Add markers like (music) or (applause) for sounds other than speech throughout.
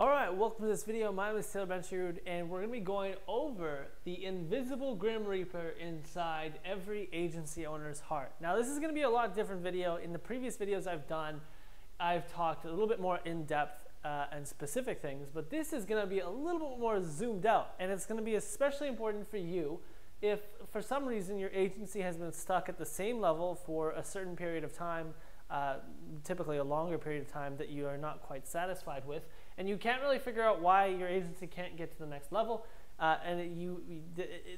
All right, welcome to this video. My name is Taylor Benterud, and we're going to be going over the invisible Grim Reaper inside every agency owner's heart. Now, this is going to be a lot different video. In the previous videos I've done, I've talked a little bit more in depth uh, and specific things, but this is going to be a little bit more zoomed out, and it's going to be especially important for you if for some reason your agency has been stuck at the same level for a certain period of time uh, typically a longer period of time that you are not quite satisfied with, and you can't really figure out why your agency can't get to the next level. Uh, and you,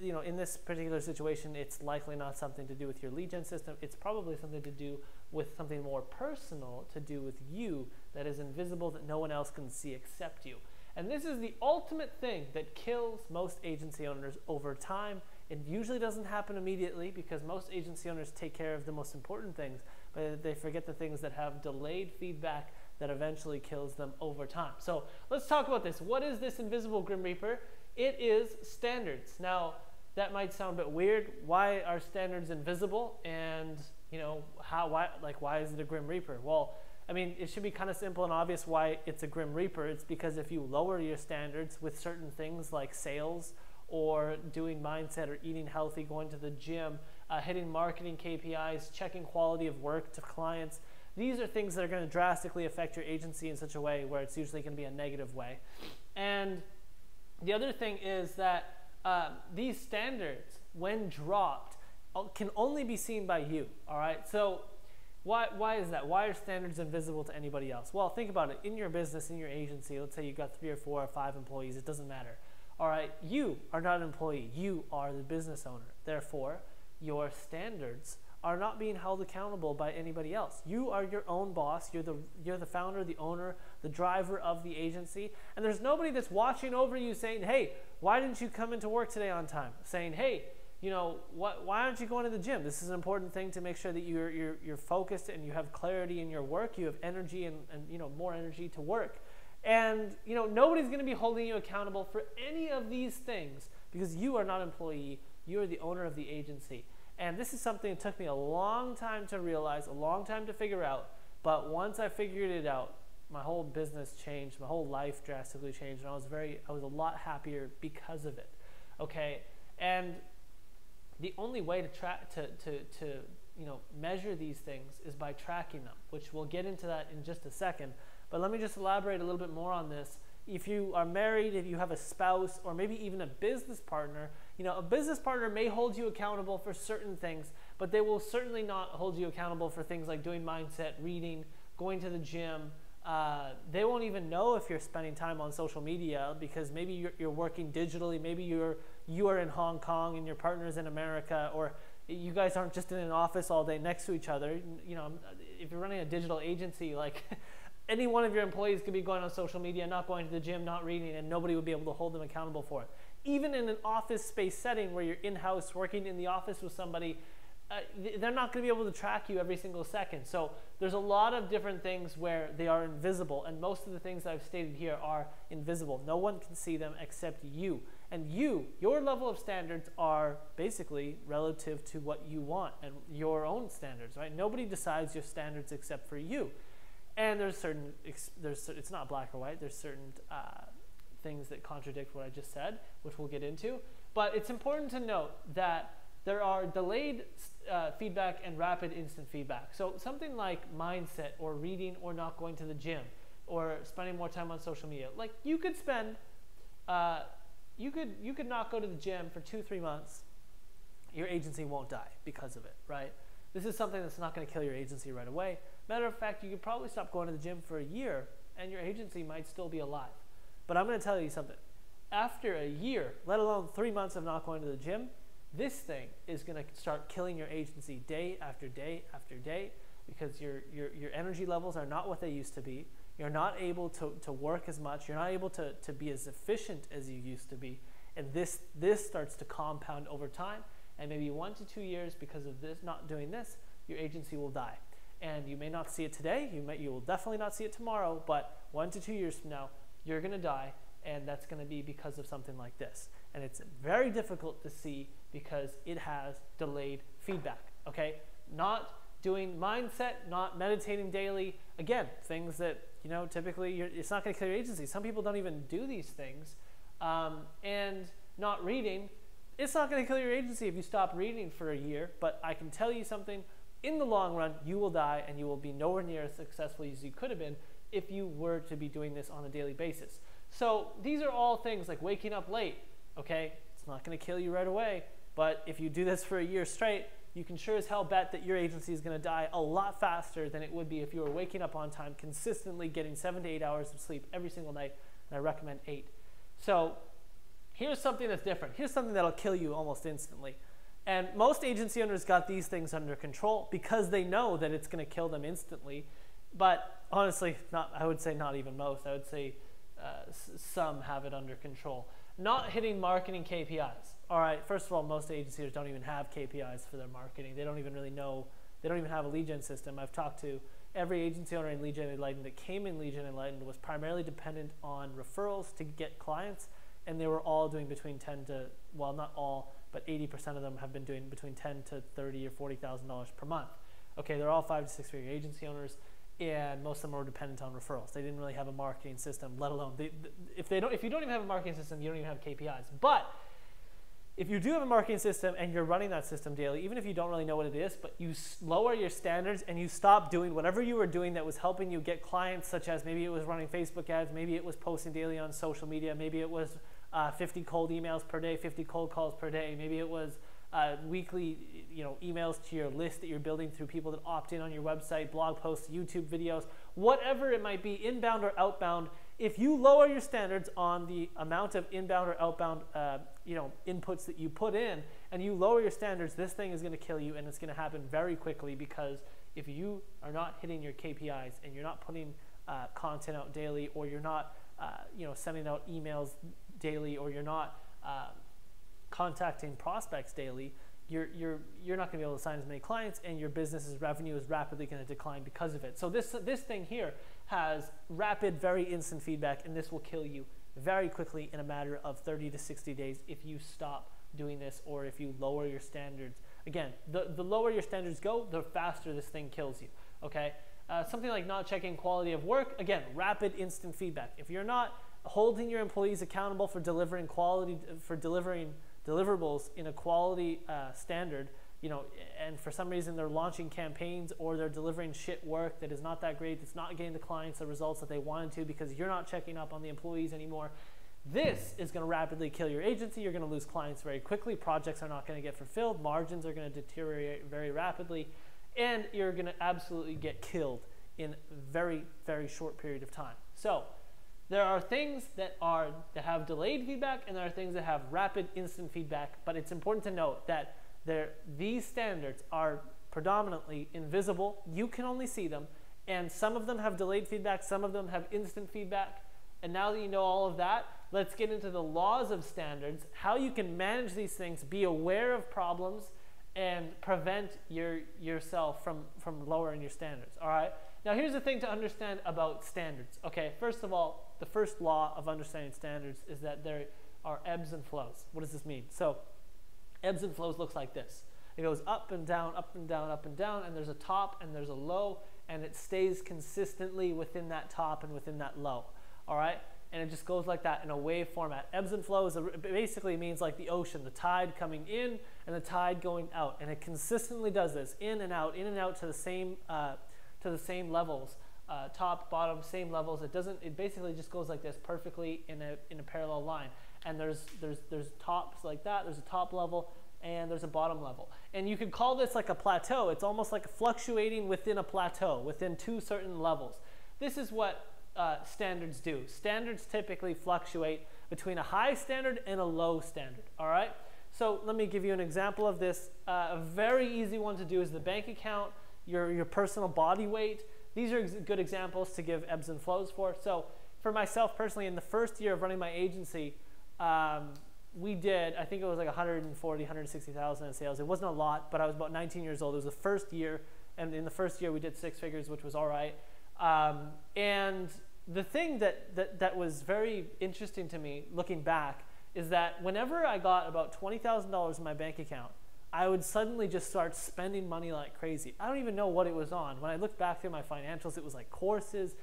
you know, in this particular situation, it's likely not something to do with your lead gen system. It's probably something to do with something more personal to do with you that is invisible that no one else can see except you. And this is the ultimate thing that kills most agency owners over time. It usually doesn't happen immediately because most agency owners take care of the most important things but they forget the things that have delayed feedback that eventually kills them over time. So let's talk about this. What is this invisible Grim Reaper? It is standards. Now, that might sound a bit weird. Why are standards invisible? And you know, how why like why is it a Grim Reaper? Well, I mean, it should be kind of simple and obvious why it's a Grim Reaper. It's because if you lower your standards with certain things like sales or doing mindset or eating healthy, going to the gym, uh, hitting marketing KPIs, checking quality of work to clients. These are things that are going to drastically affect your agency in such a way where it's usually going to be a negative way. And the other thing is that uh, these standards, when dropped, uh, can only be seen by you. All right. So why, why is that? Why are standards invisible to anybody else? Well, think about it. In your business, in your agency, let's say you've got three or four or five employees, it doesn't matter. All right, you are not an employee. You are the business owner. Therefore, your standards are not being held accountable by anybody else. You are your own boss. You're the, you're the founder, the owner, the driver of the agency. And there's nobody that's watching over you saying, hey, why didn't you come into work today on time? Saying, hey, you know, what, why aren't you going to the gym? This is an important thing to make sure that you're, you're, you're focused and you have clarity in your work. You have energy and, and you know, more energy to work. And, you know, nobody's going to be holding you accountable for any of these things because you are not employee. You are the owner of the agency. And this is something that took me a long time to realize, a long time to figure out. But once I figured it out, my whole business changed, my whole life drastically changed, and I was very, I was a lot happier because of it. Okay, and the only way to track to, to, to you know measure these things is by tracking them, which we'll get into that in just a second. But let me just elaborate a little bit more on this. If you are married, if you have a spouse, or maybe even a business partner, you know, a business partner may hold you accountable for certain things, but they will certainly not hold you accountable for things like doing mindset, reading, going to the gym. Uh, they won't even know if you're spending time on social media because maybe you're, you're working digitally, maybe you're you are in Hong Kong and your partner's in America, or you guys aren't just in an office all day next to each other. You know, if you're running a digital agency, like (laughs) any one of your employees could be going on social media, not going to the gym, not reading, and nobody would be able to hold them accountable for it. Even in an office space setting where you're in house working in the office with somebody, uh, they're not going to be able to track you every single second. So there's a lot of different things where they are invisible, and most of the things I've stated here are invisible. No one can see them except you. And you, your level of standards are basically relative to what you want and your own standards, right? Nobody decides your standards except for you. And there's certain, there's, it's not black or white, there's certain uh, things that contradict what I just said, which we'll get into. But it's important to note that there are delayed uh, feedback and rapid instant feedback. So something like mindset or reading or not going to the gym or spending more time on social media. Like you could spend, uh, you could you could not go to the gym for two three months. Your agency won't die because of it, right? This is something that's not going to kill your agency right away. Matter of fact, you could probably stop going to the gym for a year and your agency might still be alive. But I'm going to tell you something. After a year, let alone three months of not going to the gym, this thing is going to start killing your agency day after day after day because your, your, your energy levels are not what they used to be. You're not able to, to work as much. You're not able to, to be as efficient as you used to be. And this, this starts to compound over time and maybe one to two years because of this not doing this, your agency will die. And you may not see it today, you, may, you will definitely not see it tomorrow, but one to two years from now, you're going to die, and that's going to be because of something like this. And it's very difficult to see because it has delayed feedback, okay? Not doing mindset, not meditating daily. Again, things that you know, typically it's not going to kill your agency. Some people don't even do these things. Um, and not reading, it's not going to kill your agency if you stop reading for a year. But I can tell you something in the long run, you will die and you will be nowhere near as successful as you could have been if you were to be doing this on a daily basis. So these are all things like waking up late, okay? It's not going to kill you right away. But if you do this for a year straight, you can sure as hell bet that your agency is going to die a lot faster than it would be if you were waking up on time, consistently getting seven to eight hours of sleep every single night. And I recommend eight. So here's something that's different. Here's something that'll kill you almost instantly. And most agency owners got these things under control because they know that it's going to kill them instantly. But honestly, not, I would say not even most. I would say uh, some have it under control. Not hitting marketing KPIs. All right, first of all, most agencies don't even have KPIs for their marketing. They don't even really know, they don't even have a lead gen system. I've talked to every agency owner in Gen Enlightened that came in Gen Enlightened was primarily dependent on referrals to get clients, and they were all doing between 10 to, well, not all, but 80% of them have been doing between 10 to 30 or $40,000 per month. Okay, they're all five to six figure agency owners and most of them are dependent on referrals. They didn't really have a marketing system, let alone they, if they don't. If you don't even have a marketing system, you don't even have KPIs. But if you do have a marketing system and you're running that system daily, even if you don't really know what it is, but you lower your standards and you stop doing whatever you were doing that was helping you get clients, such as maybe it was running Facebook ads, maybe it was posting daily on social media, maybe it was uh, 50 cold emails per day, 50 cold calls per day, maybe it was uh, weekly you know, emails to your list that you're building through people that opt in on your website, blog posts, YouTube videos, whatever it might be, inbound or outbound. If you lower your standards on the amount of inbound or outbound, uh, you know, inputs that you put in, and you lower your standards, this thing is going to kill you, and it's going to happen very quickly because if you are not hitting your KPIs and you're not putting uh, content out daily, or you're not, uh, you know, sending out emails daily, or you're not uh, contacting prospects daily, you're, you're, you're not going to be able to sign as many clients and your business's revenue is rapidly going to decline because of it. So this, this thing here has rapid, very instant feedback and this will kill you very quickly in a matter of 30 to 60 days if you stop doing this or if you lower your standards. Again, the, the lower your standards go, the faster this thing kills you, okay? Uh, something like not checking quality of work, again, rapid instant feedback. If you're not holding your employees accountable for delivering quality, for delivering deliverables in a quality uh, standard, you know, and for some reason they're launching campaigns or they're delivering shit work that is not that great, that's not getting the clients the results that they wanted to because you're not checking up on the employees anymore. This is going to rapidly kill your agency. You're going to lose clients very quickly. Projects are not going to get fulfilled. Margins are going to deteriorate very rapidly. And you're going to absolutely get killed in very, very short period of time. So, there are things that are that have delayed feedback and there are things that have rapid instant feedback, but it's important to note that there, these standards are predominantly invisible. You can only see them, and some of them have delayed feedback, some of them have instant feedback. And now that you know all of that, let's get into the laws of standards, how you can manage these things, be aware of problems, and prevent your, yourself from, from lowering your standards. All right? Now, here's the thing to understand about standards. Okay, first of all, the first law of understanding standards is that there are ebbs and flows. What does this mean? So, ebbs and flows looks like this. It goes up and down, up and down, up and down, and there's a top and there's a low, and it stays consistently within that top and within that low. All right? And it just goes like that in a wave format. Ebbs and flows basically means like the ocean, the tide coming in and the tide going out. And it consistently does this in and out, in and out to the same uh, to the same levels, uh, top, bottom, same levels. It doesn't. It basically just goes like this perfectly in a in a parallel line. And there's there's there's tops like that. There's a top level and there's a bottom level. And you could call this like a plateau. It's almost like fluctuating within a plateau, within two certain levels. This is what uh, standards do. Standards typically fluctuate between a high standard and a low standard. All right. So let me give you an example of this. Uh, a very easy one to do is the bank account your, your personal body weight. These are good examples to give ebbs and flows for. So for myself personally, in the first year of running my agency, um, we did, I think it was like 140, 160,000 in sales. It wasn't a lot, but I was about 19 years old. It was the first year. And in the first year, we did six figures, which was all right. Um, and the thing that, that, that was very interesting to me looking back is that whenever I got about $20,000 in my bank account, I would suddenly just start spending money like crazy. I don't even know what it was on. When I looked back through my financials, it was like courses,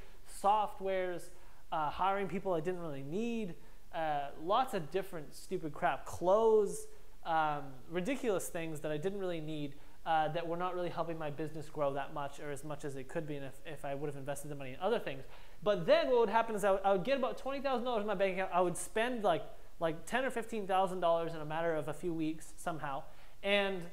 softwares, uh, hiring people I didn't really need, uh, lots of different stupid crap, clothes, um, ridiculous things that I didn't really need. Uh, that were not really helping my business grow that much or as much as it could be if, if I would have invested the money in other things. But then what would happen is I would, I would get about $20,000 in my bank account. I would spend like, like ten or $15,000 in a matter of a few weeks somehow. And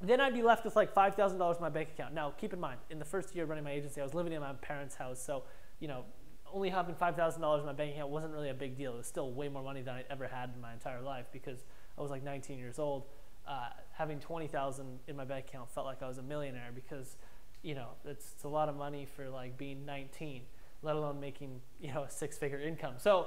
then I'd be left with like $5,000 in my bank account. Now, keep in mind, in the first year running my agency, I was living in my parents' house. So, you know, only having $5,000 in my bank account wasn't really a big deal. It was still way more money than I'd ever had in my entire life because I was like 19 years old. Uh, having 20,000 in my bank account felt like I was a millionaire because, you know, it's, it's a lot of money for like being 19, let alone making, you know, a six figure income. So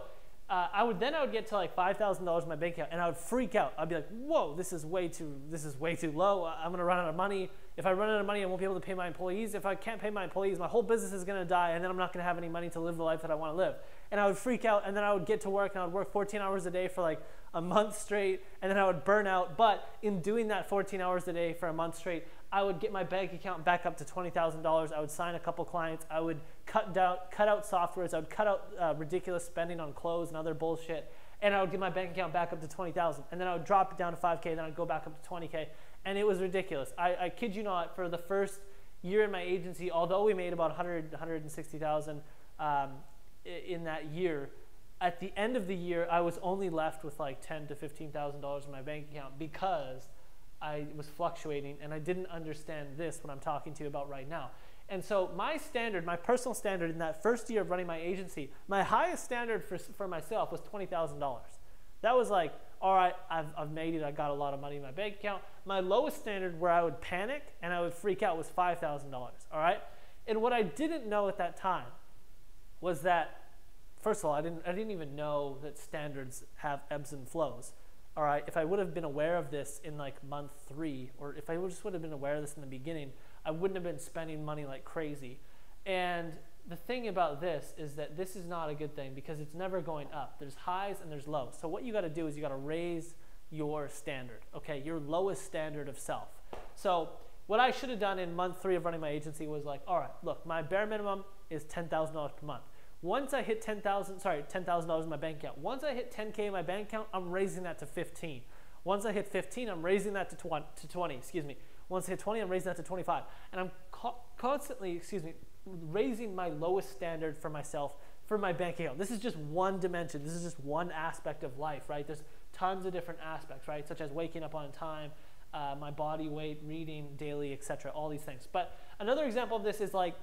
uh, I would then I would get to like five thousand dollars in my bank account, and I would freak out. I'd be like, "Whoa, this is way too this is way too low. I'm gonna run out of money. If I run out of money, I won't be able to pay my employees. If I can't pay my employees, my whole business is gonna die, and then I'm not gonna have any money to live the life that I want to live." And I would freak out, and then I would get to work, and I would work 14 hours a day for like a month straight, and then I would burn out. But in doing that 14 hours a day for a month straight, I would get my bank account back up to $20,000. I would sign a couple clients. I would cut out, cut out softwares. I would cut out uh, ridiculous spending on clothes and other bullshit and I would get my bank account back up to 20,000 and then I would drop it down to 5K, then I'd go back up to 20K. And it was ridiculous. I, I kid you not, for the first year in my agency, although we made about 100, 160,000 um, in that year, at the end of the year, I was only left with like ten to $15,000 in my bank account because I was fluctuating and I didn't understand this, what I'm talking to you about right now. And so my standard, my personal standard in that first year of running my agency, my highest standard for, for myself was $20,000. That was like, all right, I've, I've made it. I got a lot of money in my bank account. My lowest standard where I would panic and I would freak out was $5,000. All right. And what I didn't know at that time was that, first of all, I didn't, I didn't even know that standards have ebbs and flows. All right. If I would have been aware of this in like month three, or if I just would have been aware of this in the beginning, I wouldn't have been spending money like crazy. And the thing about this is that this is not a good thing because it's never going up. There's highs and there's lows. So what you got to do is you got to raise your standard, okay? Your lowest standard of self. So what I should have done in month three of running my agency was like, all right, look, my bare minimum is $10,000 per month. Once I hit 10,000, sorry, $10,000 in my bank account. Once I hit 10K in my bank account, I'm raising that to 15. Once I hit 15, I'm raising that to 20, to 20 excuse me. Once I hit 20, I'm raising that to 25. And I'm co constantly, excuse me, raising my lowest standard for myself for my bank account. This is just one dimension. This is just one aspect of life, right? There's tons of different aspects, right? Such as waking up on time, uh, my body weight, reading daily, etc. All these things. But another example of this is like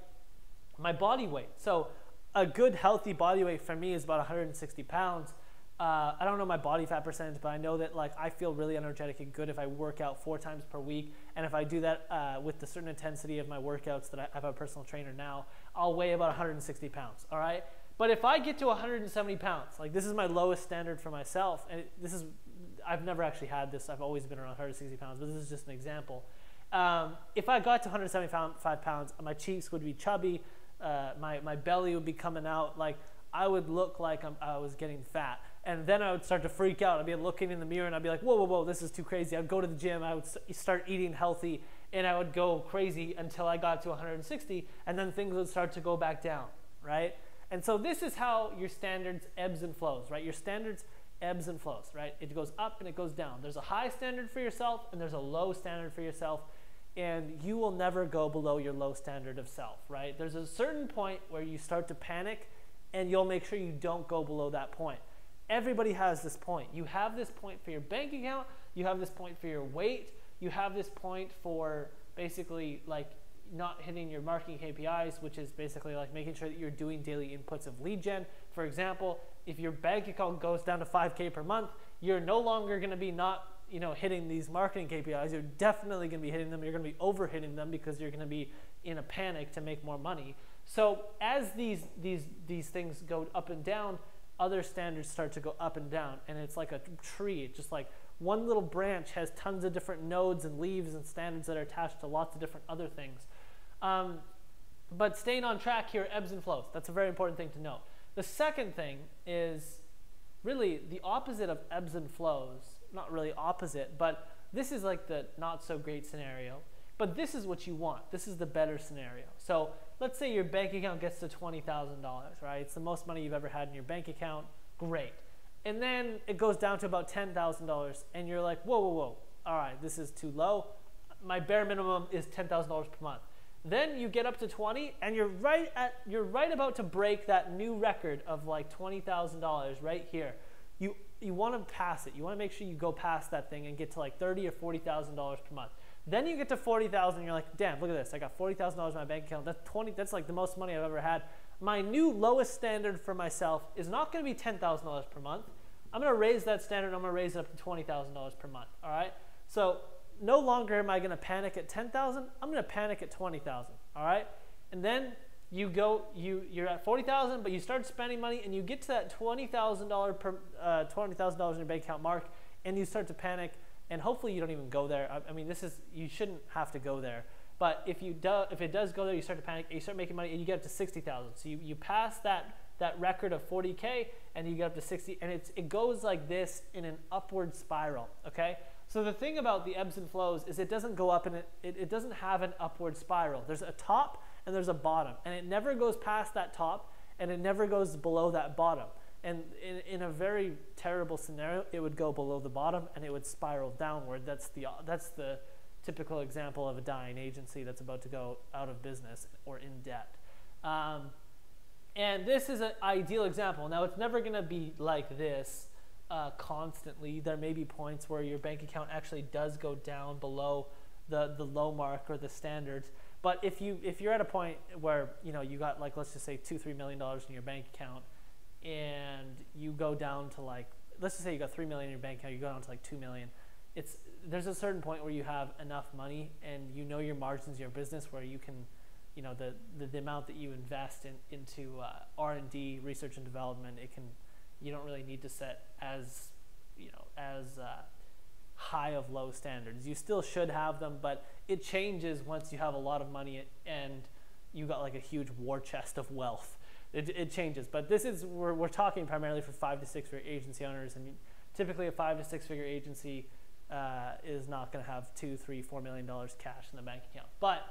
my body weight. So a good healthy body weight for me is about 160 pounds. Uh, I don't know my body fat percentage, but I know that like I feel really energetic and good if I work out four times per week, and if I do that uh, with the certain intensity of my workouts that I, have a personal trainer now, I'll weigh about 160 pounds. All right, but if I get to 170 pounds, like this is my lowest standard for myself, and this is I've never actually had this. I've always been around 160 pounds, but this is just an example. Um, if I got to 175 pounds, my cheeks would be chubby, uh, my my belly would be coming out, like I would look like I'm, I was getting fat and then I would start to freak out. I'd be looking in the mirror and I'd be like, whoa, whoa, whoa, this is too crazy. I'd go to the gym, I would start eating healthy, and I would go crazy until I got to 160, and then things would start to go back down, right? And so this is how your standards ebbs and flows, right? Your standards ebbs and flows, right? It goes up and it goes down. There's a high standard for yourself and there's a low standard for yourself, and you will never go below your low standard of self, right? There's a certain point where you start to panic, and you'll make sure you don't go below that point. Everybody has this point. You have this point for your bank account, you have this point for your weight, you have this point for basically like not hitting your marketing KPIs, which is basically like making sure that you're doing daily inputs of lead gen. For example, if your bank account goes down to 5K per month, you're no longer going to be not you know hitting these marketing KPIs. You're definitely going to be hitting them. You're going to be over hitting them because you're going to be in a panic to make more money. So as these these these things go up and down, other standards start to go up and down. And it's like a tree, just like one little branch has tons of different nodes and leaves and standards that are attached to lots of different other things. Um, but staying on track here, ebbs and flows. That's a very important thing to note. The second thing is really the opposite of ebbs and flows. Not really opposite, but this is like the not so great scenario. But this is what you want. This is the better scenario. So let's say your bank account gets to $20,000, right? It's the most money you've ever had in your bank account. Great. And then it goes down to about $10,000 and you're like, whoa, whoa, whoa. All right, this is too low. My bare minimum is $10,000 per month. Then you get up to 20 and you're right at you're right about to break that new record of like $20,000 right here. You you want to pass it. You want to make sure you go past that thing and get to like 30 or $40,000 per month. Then you get to 40,000 you're like, "Damn, look at this. I got $40,000 in my bank account. That's 20 that's like the most money I've ever had." My new lowest standard for myself is not going to be $10,000 per month. I'm going to raise that standard. I'm going to raise it up to $20,000 per month, all right? So, no longer am I going to panic at 10,000. I'm going to panic at 20,000. All right. And then you go, you, you're at 40,000, but you start spending money and you get to that $20,000 per, uh, $20,000 in your bank account mark and you start to panic and hopefully you don't even go there. I, I mean, this is, you shouldn't have to go there. But if you do, if it does go there, you start to panic, you start making money and you get up to 60,000. So you, you pass that, that record of 40K and you get up to 60 and it's, it goes like this in an upward spiral. Okay. So the thing about the ebbs and flows is it doesn't go up and it, it, it, doesn't have an upward spiral. There's a top and there's a bottom, and it never goes past that top and it never goes below that bottom. And in, in a very terrible scenario, it would go below the bottom and it would spiral downward. That's the, that's the typical example of a dying agency that's about to go out of business or in debt. Um, and this is an ideal example. Now, it's never going to be like this uh, constantly. There may be points where your bank account actually does go down below the, the low mark or the standards. But if you if you're at a point where you know you got like let's just say two three million dollars in your bank account, and you go down to like let's just say you got three million in your bank account, you go down to like two million. It's there's a certain point where you have enough money and you know your margins in your business where you can, you know the the, the amount that you invest in into uh, R and D research and development it can you don't really need to set as you know as uh, high of low standards. You still should have them, but it changes once you have a lot of money and you got like a huge war chest of wealth. It, it changes, but this is we're, we're talking primarily for five to six figure agency owners, and typically a five to six figure agency uh, is not going to have two, three, four million dollars cash in the bank account, but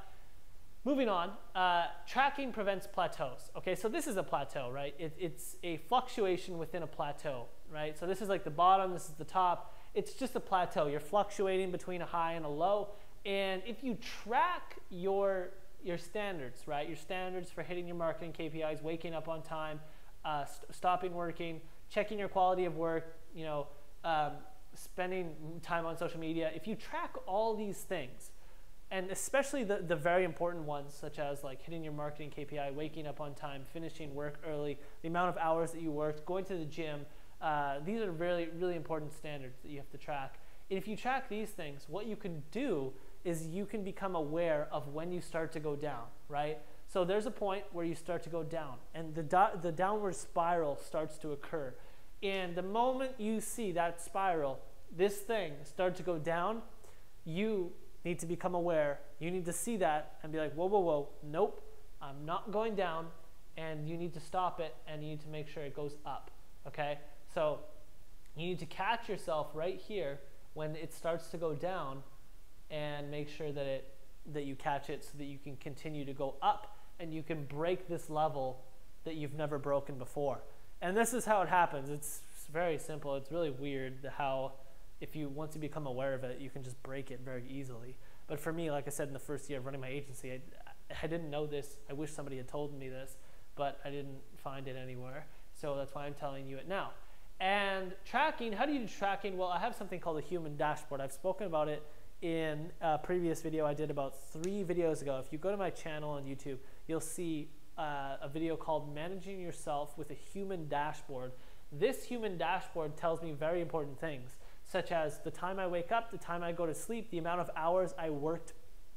Moving on, uh, tracking prevents plateaus. Okay, so this is a plateau, right? It, it's a fluctuation within a plateau, right? So this is like the bottom, this is the top. It's just a plateau. You're fluctuating between a high and a low. And if you track your, your standards, right? Your standards for hitting your marketing KPIs, waking up on time, uh, st stopping working, checking your quality of work, you know, um, spending time on social media. If you track all these things, and especially the, the very important ones such as like hitting your marketing kpi waking up on time finishing work early the amount of hours that you worked going to the gym uh, these are really really important standards that you have to track and if you track these things what you can do is you can become aware of when you start to go down right so there's a point where you start to go down and the, the downward spiral starts to occur and the moment you see that spiral this thing start to go down you need to become aware. You need to see that and be like, whoa, whoa, whoa, nope, I'm not going down. And you need to stop it and you need to make sure it goes up. Okay? So you need to catch yourself right here when it starts to go down and make sure that it that you catch it so that you can continue to go up and you can break this level that you've never broken before. And this is how it happens. It's very simple. It's really weird how if you once you become aware of it, you can just break it very easily. But for me, like I said in the first year of running my agency, I, I didn't know this. I wish somebody had told me this, but I didn't find it anywhere. So that's why I'm telling you it now. And tracking, how do you do tracking? Well, I have something called a human dashboard. I've spoken about it in a previous video I did about three videos ago. If you go to my channel on YouTube, you'll see uh, a video called Managing Yourself with a Human Dashboard. This human dashboard tells me very important things such as the time I wake up, the time I go to sleep, the amount of hours I worked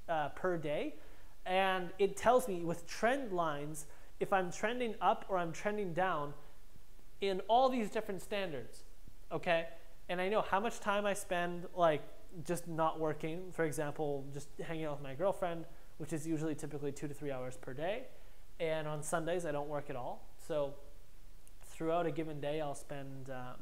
uh, per day. And it tells me with trend lines if I'm trending up or I'm trending down in all these different standards. Okay? And I know how much time I spend like just not working, for example, just hanging out with my girlfriend, which is usually typically two to three hours per day. And on Sundays, I don't work at all. So throughout a given day, I'll spend um,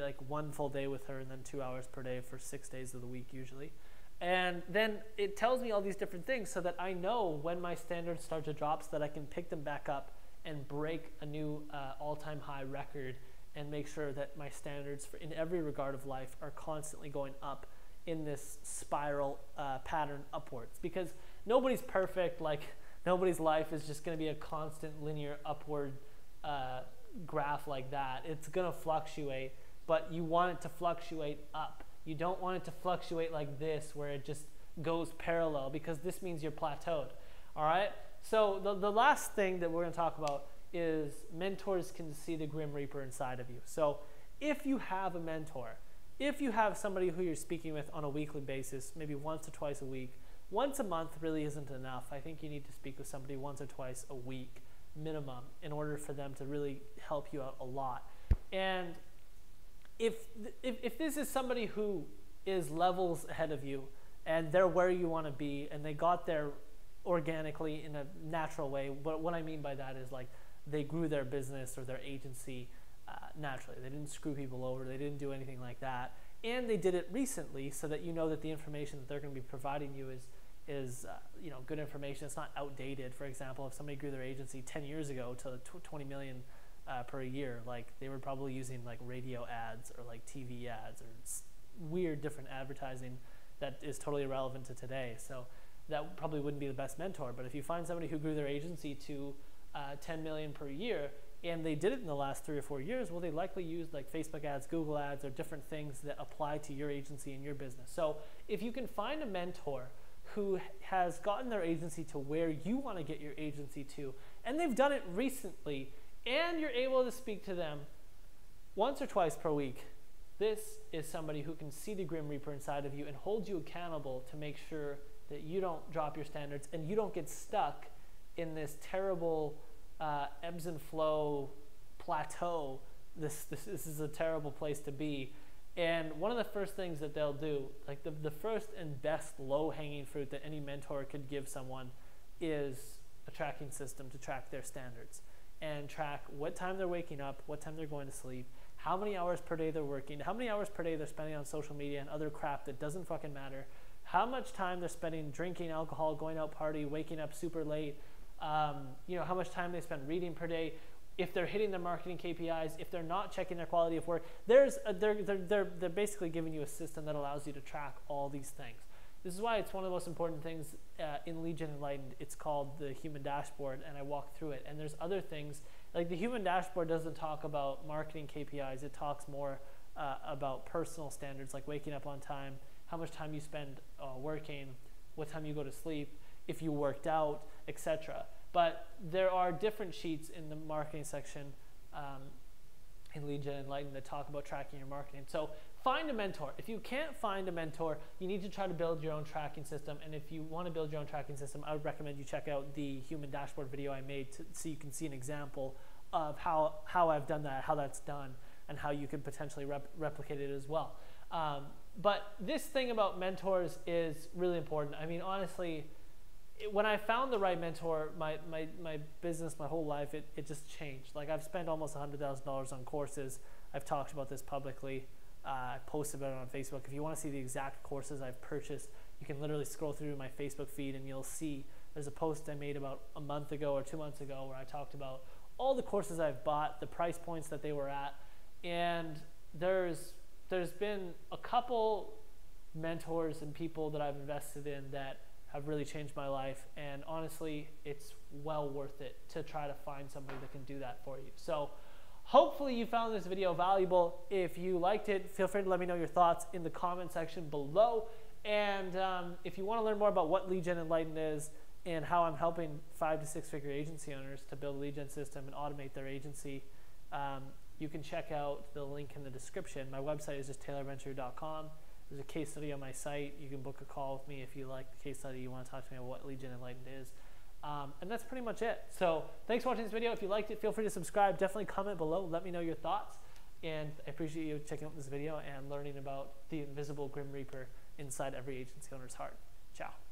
like one full day with her and then two hours per day for six days of the week usually. And then it tells me all these different things so that I know when my standards start to drop so that I can pick them back up and break a new uh, all-time high record and make sure that my standards for, in every regard of life are constantly going up in this spiral uh, pattern upwards. Because nobody's perfect like (laughs) nobody's life is just going to be a constant linear upward uh, graph like that. It's going to fluctuate but you want it to fluctuate up. You don't want it to fluctuate like this where it just goes parallel because this means you're plateaued. All right? So the, the last thing that we're going to talk about is mentors can see the grim reaper inside of you so if you have a mentor if you have somebody who you're speaking with on a weekly basis, maybe once or twice a week, once a month really isn't enough. I think you need to speak with somebody once or twice a week minimum in order for them to really help you out a lot. And if, if, if this is somebody who is levels ahead of you and they're where you want to be and they got there organically in a natural way, but what I mean by that is like they grew their business or their agency uh, naturally. They didn't screw people over. They didn't do anything like that. And they did it recently so that you know that the information that they're going to be providing you is is uh, you know good information. It's not outdated. For example, if somebody grew their agency 10 years ago to 20 million uh, per year, like they were probably using like radio ads or like TV ads or weird different advertising that is totally irrelevant to today. So that probably wouldn't be the best mentor. But if you find somebody who grew their agency to uh, 10 million per year, and they did it in the last three or four years, well, they likely used like Facebook ads, Google ads, or different things that apply to your agency and your business. So if you can find a mentor who has gotten their agency to where you want to get your agency to, and they've done it recently, and you're able to speak to them once or twice per week, this is somebody who can see the Grim Reaper inside of you and hold you accountable to make sure that you don't drop your standards and you don't get stuck in this terrible uh, ebbs and flow plateau, this, this, this is a terrible place to be. And one of the first things that they'll do, like the, the first and best low hanging fruit that any mentor could give someone, is a tracking system to track their standards and track what time they're waking up, what time they're going to sleep, how many hours per day they're working, how many hours per day they're spending on social media and other crap that doesn't fucking matter, how much time they're spending drinking alcohol, going out party, waking up super late, um, you know, how much time they spend reading per day, if they're hitting their marketing KPIs, if they're not checking their quality of work. There's a, they're, they're, they're, they're basically giving you a system that allows you to track all these things. This is why it's one of the most important things uh, in Lead Gen Enlightened. It's called the human dashboard, and I walk through it. And there's other things, like the human dashboard doesn't talk about marketing KPIs, it talks more uh, about personal standards, like waking up on time, how much time you spend uh, working, what time you go to sleep, if you worked out, etc. But there are different sheets in the marketing section um, in Lead Gen Enlighten that talk about tracking your marketing. So find a mentor. If you can't find a mentor, you need to try to build your own tracking system. And if you want to build your own tracking system, I would recommend you check out the human dashboard video I made to, so you can see an example of how, how I've done that, how that's done, and how you can potentially rep replicate it as well. Um, but this thing about mentors is really important. I mean, honestly, when I found the right mentor, my, my, my business, my whole life, it, it just changed. Like I've spent almost $100,000 on courses. I've talked about this publicly. Uh, I posted about it on Facebook. If you want to see the exact courses I've purchased, you can literally scroll through my Facebook feed and you'll see there's a post I made about a month ago or two months ago where I talked about all the courses I've bought, the price points that they were at, and there's there's been a couple mentors and people that I've invested in that have really changed my life. And honestly, it's well worth it to try to find somebody that can do that for you. So hopefully you found this video valuable. If you liked it, feel free to let me know your thoughts in the comment section below. And um, if you want to learn more about what Gen Enlightened is and how I'm helping five to six figure agency owners to build a gen system and automate their agency, um, you can check out the link in the description. My website is just taylorbenterud.com. There's a case study on my site. You can book a call with me if you like the case study. You want to talk to me about what Lead Gen Enlightened is. Um, and that's pretty much it. So thanks for watching this video. If you liked it, feel free to subscribe. Definitely comment below. Let me know your thoughts. And I appreciate you checking out this video and learning about the invisible Grim Reaper inside every agency owner's heart. Ciao.